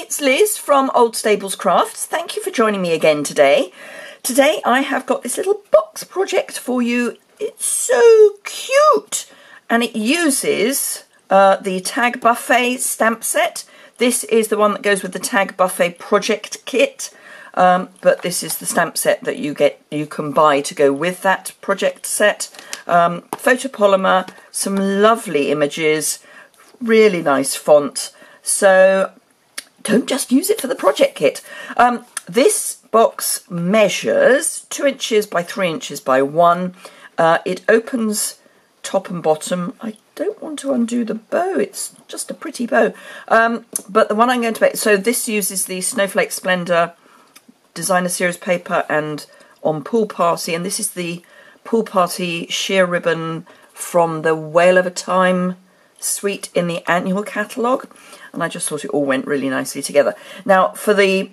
it's Liz from Old Stables Crafts. Thank you for joining me again today. Today I have got this little box project for you. It's so cute and it uses uh, the Tag Buffet stamp set. This is the one that goes with the Tag Buffet project kit. Um, but this is the stamp set that you get you can buy to go with that project set um, photopolymer some lovely images really nice font so don't just use it for the project kit. Um, this box measures two inches by three inches by one. Uh, it opens top and bottom. I don't want to undo the bow. It's just a pretty bow. Um, but the one I'm going to make so this uses the Snowflake Splendor designer series paper and on Pool Party, and this is the Pool Party sheer ribbon from the Whale of a Time suite in the annual catalogue, and I just thought it all went really nicely together. Now, for the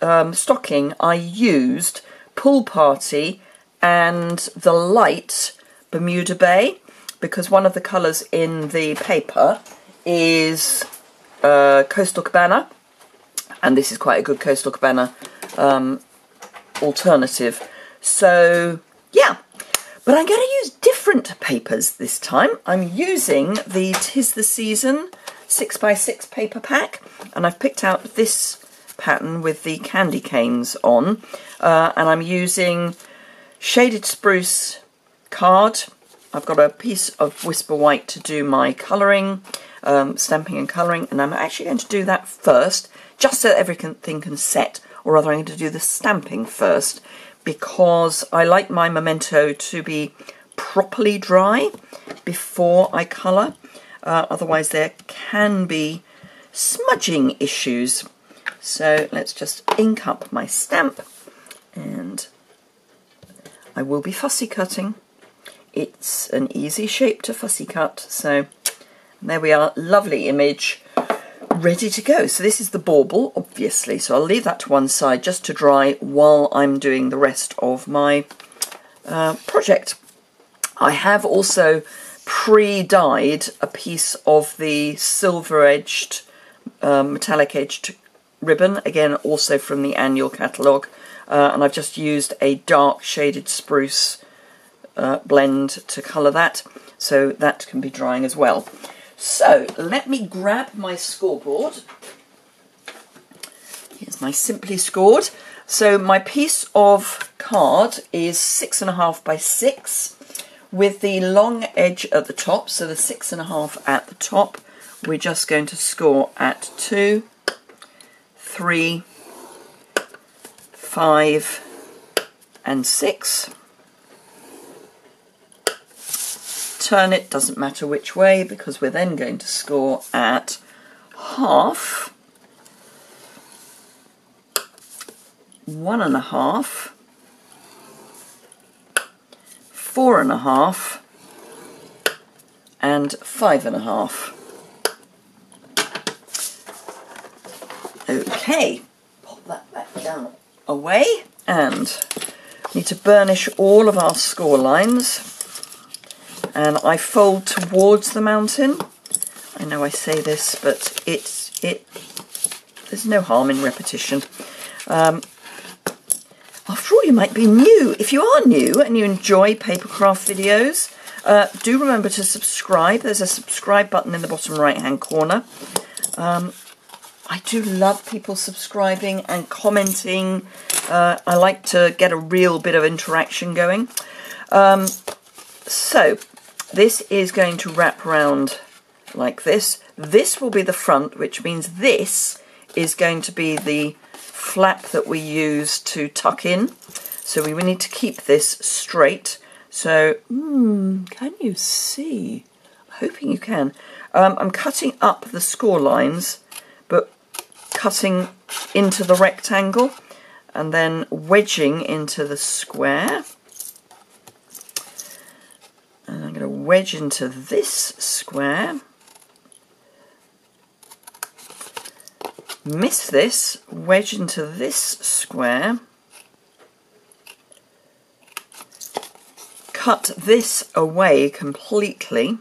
um, stocking, I used Pool Party and the light Bermuda Bay because one of the colours in the paper is uh, Coastal Cabana and this is quite a good Coastal Cabana um, alternative. So, yeah. But I'm going to use different papers this time. I'm using the Tis the Season 6x6 paper pack, and I've picked out this pattern with the candy canes on, uh, and I'm using Shaded Spruce card. I've got a piece of Whisper White to do my colouring, um, stamping and colouring, and I'm actually going to do that first just so everything can set, or rather I'm going to do the stamping first, because I like my memento to be properly dry before I colour, uh, otherwise there can be smudging issues. So let's just ink up my stamp, and I will be fussy cutting. It's an easy shape to fussy cut, so there we are, lovely image ready to go. So this is the bauble, obviously, so I'll leave that to one side just to dry while I'm doing the rest of my uh, project. I have also pre-dyed a piece of the silver-edged, um, metallic-edged ribbon, again also from the annual catalogue, uh, and I've just used a dark shaded spruce uh, blend to colour that, so that can be drying as well. So let me grab my scoreboard. Here's my Simply Scored. So my piece of card is six and a half by six with the long edge at the top. So the six and a half at the top. We're just going to score at two, three, five, and six. Turn it, doesn't matter which way, because we're then going to score at half, one and a half, four and a half, and five and a half. Okay, pop that back down away, and need to burnish all of our score lines and I fold towards the mountain. I know I say this, but it's it. There's no harm in repetition. Um, after all, you might be new. If you are new and you enjoy papercraft videos, uh, do remember to subscribe. There's a subscribe button in the bottom right-hand corner. Um, I do love people subscribing and commenting. Uh, I like to get a real bit of interaction going. Um, so, this is going to wrap around like this. This will be the front, which means this is going to be the flap that we use to tuck in. So we need to keep this straight. So, hmm, can you see? I'm hoping you can. Um, I'm cutting up the score lines, but cutting into the rectangle and then wedging into the square. Wedge into this square. Miss this, wedge into this square. Cut this away completely.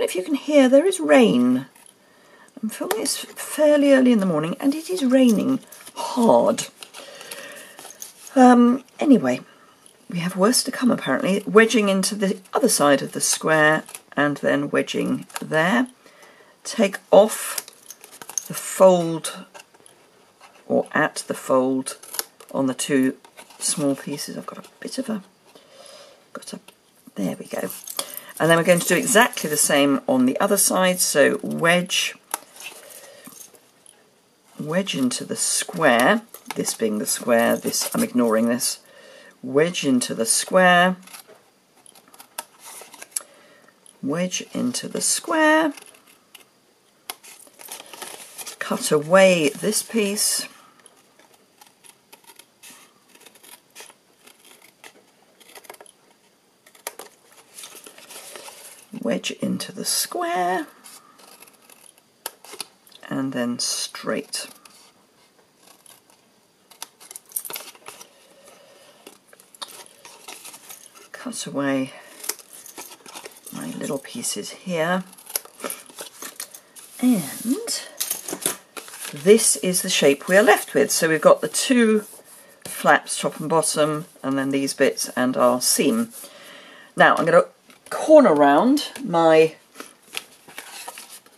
know if you can hear, there is rain. I'm filming this fairly early in the morning and it is raining hard. Um, anyway, we have worse to come apparently. Wedging into the other side of the square and then wedging there. Take off the fold or at the fold on the two small pieces. I've got a bit of a, got a, there we go. And then we're going to do exactly the same on the other side. So wedge wedge into the square, this being the square, this I'm ignoring this, wedge into the square, wedge into the square, cut away this piece, wedge into the square, and then straight. Cut away my little pieces here. And this is the shape we are left with. So we've got the two flaps, top and bottom, and then these bits and our seam. Now I'm going to corner round my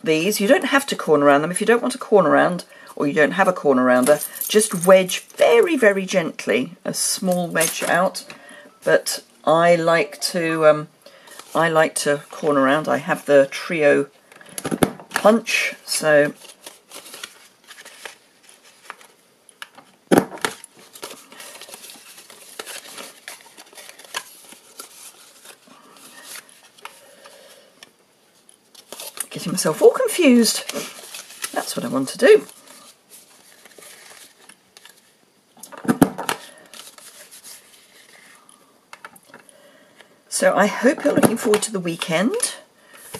these. You don't have to corner round them. If you don't want a corner round or you don't have a corner rounder, just wedge very, very gently a small wedge out. But I like to um, I like to corner round. I have the trio punch, so getting myself all confused. That's what I want to do. So I hope you're looking forward to the weekend.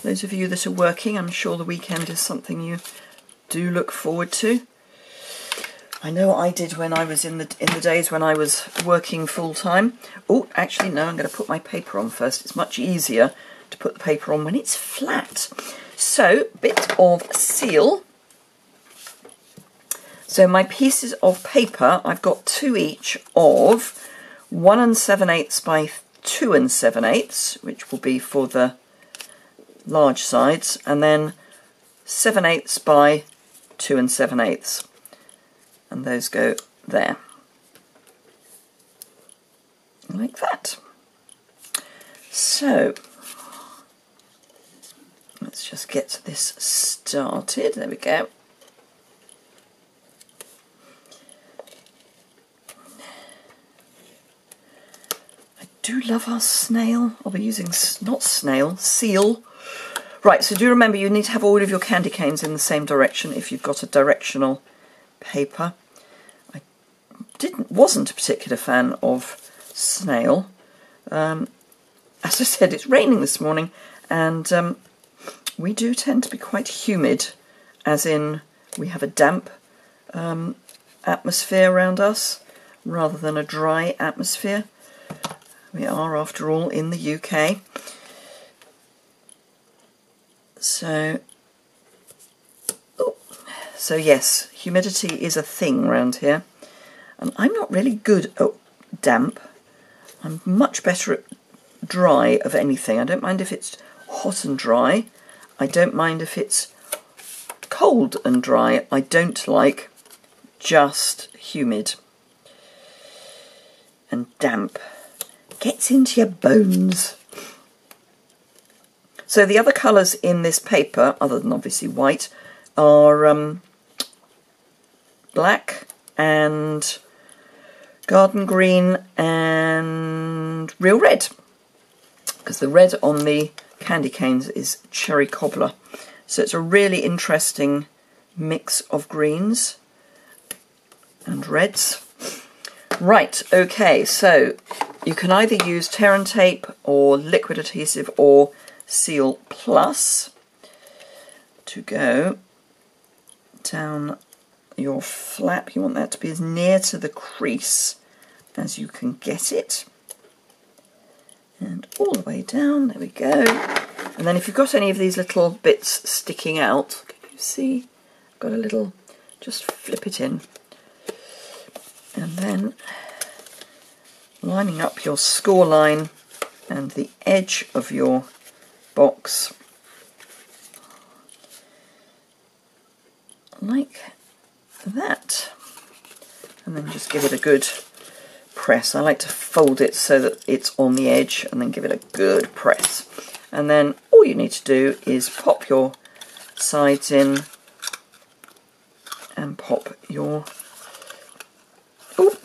Those of you that are working, I'm sure the weekend is something you do look forward to. I know I did when I was in the in the days when I was working full time. Oh, actually no, I'm going to put my paper on first. It's much easier to put the paper on when it's flat. So, bit of seal. So my pieces of paper, I've got two each of one and seven eighths by two and seven eighths, which will be for the large sides, and then seven eighths by two and seven eighths. And those go there. Like that. So, Let's just get this started. There we go. Do love our snail. I'll be using, not snail, seal. Right, so do remember you need to have all of your candy canes in the same direction if you've got a directional paper. I didn't wasn't a particular fan of snail. Um, as I said, it's raining this morning and um, we do tend to be quite humid, as in we have a damp um, atmosphere around us rather than a dry atmosphere. We are, after all, in the UK. So, oh, so yes, humidity is a thing around here. And I'm not really good at damp. I'm much better at dry of anything. I don't mind if it's hot and dry. I don't mind if it's cold and dry. I don't like just humid and damp. Gets into your bones. So the other colours in this paper, other than obviously white, are um, black and garden green and real red. Because the red on the candy canes is cherry cobbler. So it's a really interesting mix of greens and reds. Right, okay, so you can either use tear and tape or liquid adhesive or Seal Plus to go down your flap. You want that to be as near to the crease as you can get it and all the way down, there we go. And then if you've got any of these little bits sticking out, can you see? I've got a little, just flip it in. And then lining up your score line and the edge of your box like that and then just give it a good press. I like to fold it so that it's on the edge and then give it a good press. And then all you need to do is pop your sides in and pop your...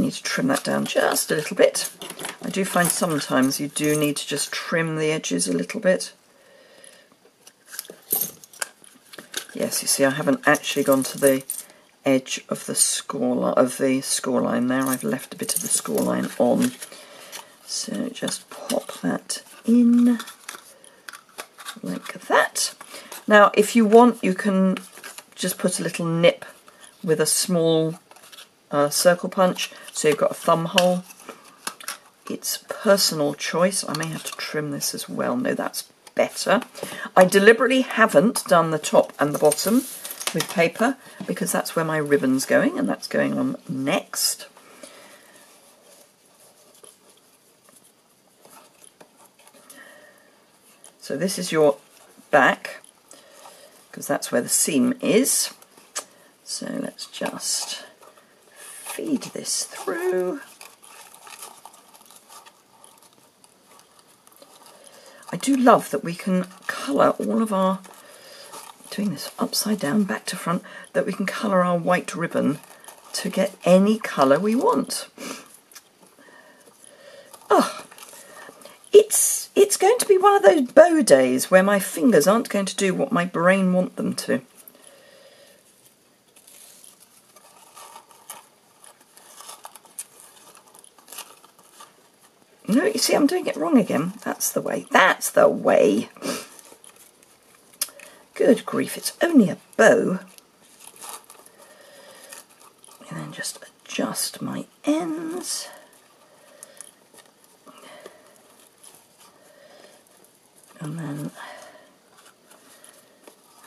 Need to trim that down just a little bit. I do find sometimes you do need to just trim the edges a little bit. Yes, you see I haven't actually gone to the edge of the score of the score line there. I've left a bit of the score line on. So just pop that in like that. Now if you want you can just put a little nip with a small uh, circle punch so you've got a thumb hole. It's personal choice. I may have to trim this as well. No, that's better. I deliberately haven't done the top and the bottom with paper because that's where my ribbon's going and that's going on next. So this is your back because that's where the seam is. So let's just feed this through. I do love that we can colour all of our doing this upside down, back to front, that we can colour our white ribbon to get any colour we want. Oh, it's, it's going to be one of those bow days where my fingers aren't going to do what my brain want them to. No, you see, I'm doing it wrong again. That's the way. That's the way. Good grief, it's only a bow. And then just adjust my ends. And then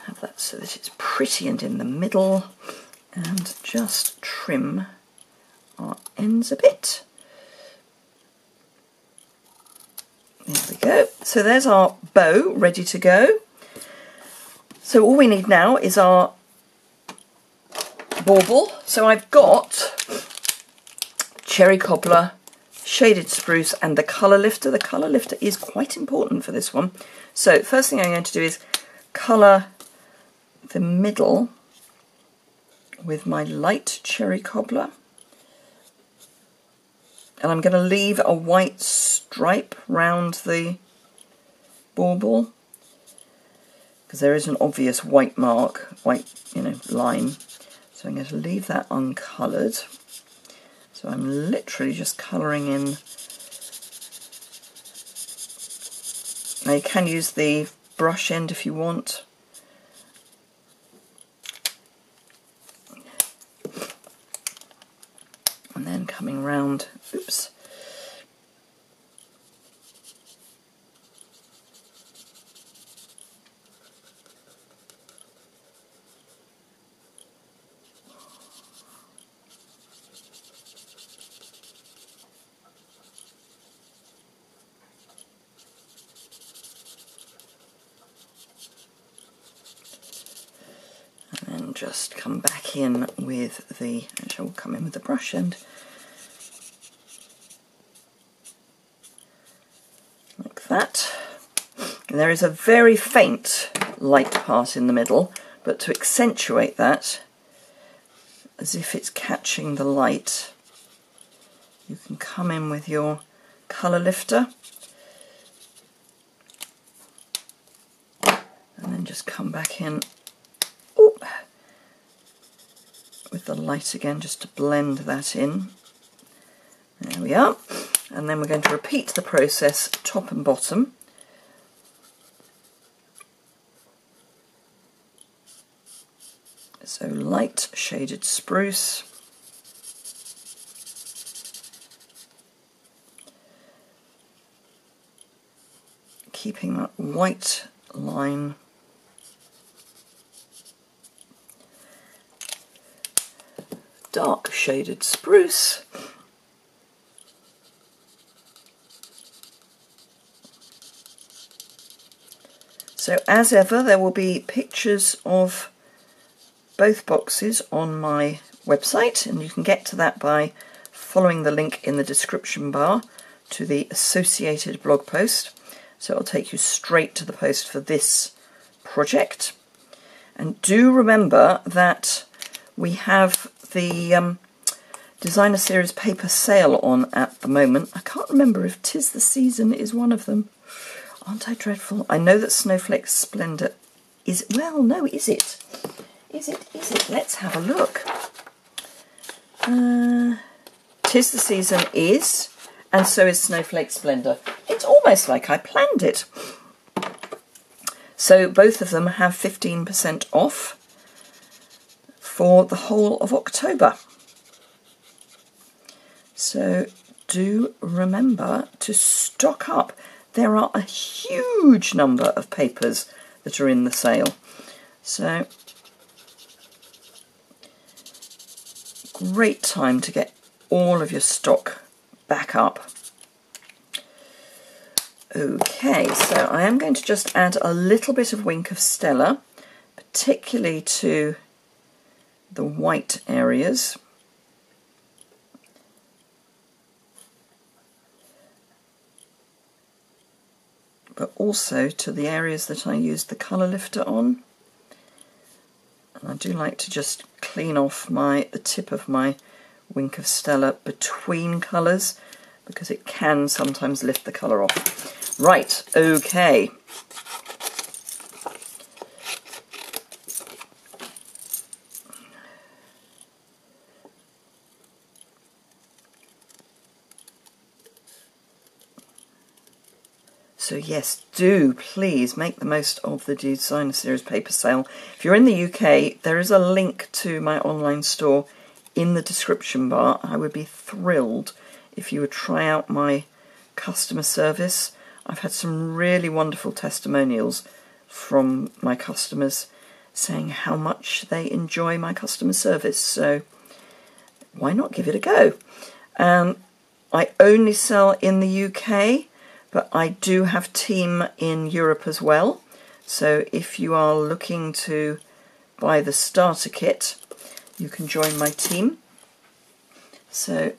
have that so that it's pretty and in the middle. And just trim our ends a bit. There we go. So there's our bow ready to go. So all we need now is our bauble. So I've got cherry cobbler, shaded spruce and the colour lifter. The colour lifter is quite important for this one. So first thing I'm going to do is colour the middle with my light cherry cobbler. And I'm going to leave a white stripe round the bauble because there is an obvious white mark, white, you know, line. So I'm going to leave that uncoloured. So I'm literally just colouring in. Now you can use the brush end if you want. And then coming round, oops, just come back in with the, actually will come in with the brush end, like that. And there is a very faint light part in the middle, but to accentuate that, as if it's catching the light, you can come in with your colour lifter and then just come back in with the light again just to blend that in. There we are. And then we're going to repeat the process top and bottom. So light shaded spruce. Keeping that white line. Dark shaded spruce. So as ever, there will be pictures of both boxes on my website, and you can get to that by following the link in the description bar to the associated blog post. So it'll take you straight to the post for this project. And do remember that we have the um, Designer Series paper sale on at the moment. I can't remember if Tis the Season is one of them. Aren't I dreadful? I know that Snowflake Splendor is... Well, no, is it? Is it? Is it? Let's have a look. Uh, Tis the Season is, and so is Snowflake Splendor. It's almost like I planned it. So both of them have 15% off for the whole of October. So do remember to stock up. There are a huge number of papers that are in the sale. So great time to get all of your stock back up. Okay, so I am going to just add a little bit of Wink of Stella, particularly to the white areas. But also to the areas that I used the colour lifter on. And I do like to just clean off my the tip of my Wink of Stella between colours because it can sometimes lift the colour off. Right, okay. So yes, do please make the most of the Designer Series paper sale. If you're in the UK, there is a link to my online store in the description bar. I would be thrilled if you would try out my customer service. I've had some really wonderful testimonials from my customers saying how much they enjoy my customer service. So why not give it a go? Um, I only sell in the UK but I do have team in Europe as well. So if you are looking to buy the starter kit, you can join my team. So,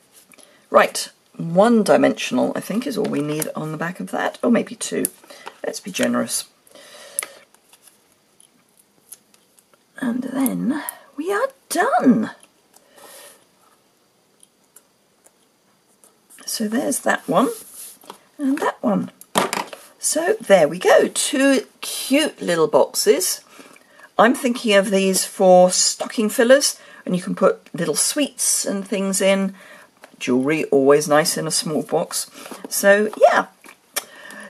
right, one dimensional I think is all we need on the back of that, or maybe two. Let's be generous. And then we are done. So there's that one and that one. So there we go, two cute little boxes. I'm thinking of these for stocking fillers and you can put little sweets and things in. Jewellery, always nice in a small box. So yeah,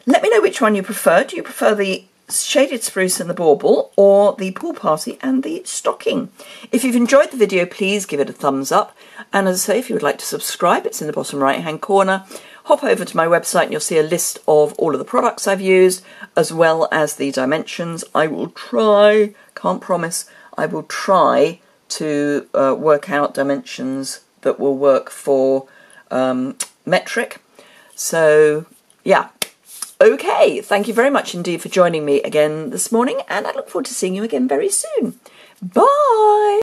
let me know which one you prefer. Do you prefer the shaded spruce and the bauble or the pool party and the stocking. If you've enjoyed the video, please give it a thumbs up. And as I say, if you would like to subscribe, it's in the bottom right hand corner hop over to my website and you'll see a list of all of the products I've used as well as the dimensions. I will try, can't promise, I will try to uh, work out dimensions that will work for um, metric. So yeah, okay, thank you very much indeed for joining me again this morning and I look forward to seeing you again very soon. Bye!